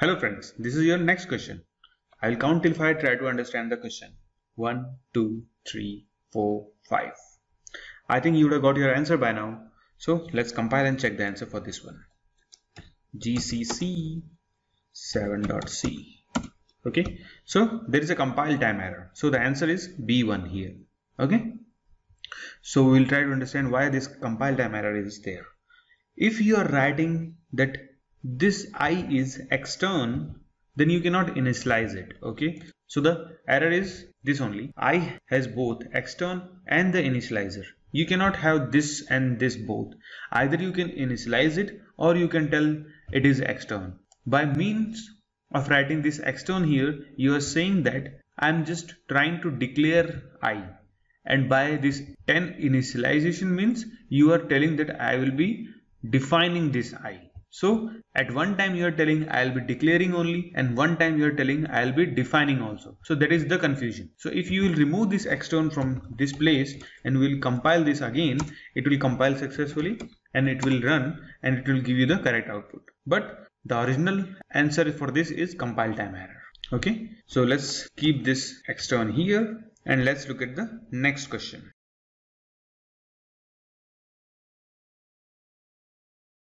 Hello friends, this is your next question. I'll count till 5, try to understand the question. 1, 2, 3, 4, 5. I think you would have got your answer by now. So let's compile and check the answer for this one. GCC 7.c. Okay, so there is a compile time error. So the answer is B1 here. Okay, so we'll try to understand why this compile time error is there. If you are writing that this i is extern then you cannot initialize it okay? So the error is this only. I has both extern and the initializer. You cannot have this and this both. Either you can initialize it or you can tell it is extern by means of writing this extern here you are saying that i'm just trying to declare i. And by this 10 initialization means you are telling that i will be defining this i so at one time you are telling I'll be declaring only and one time you are telling I'll be defining also. So that is the confusion. So if you will remove this extern from this place and we'll compile this again, it will compile successfully and it will run and it will give you the correct output. But the original answer for this is compile time error. Okay. So let's keep this extern here and let's look at the next question.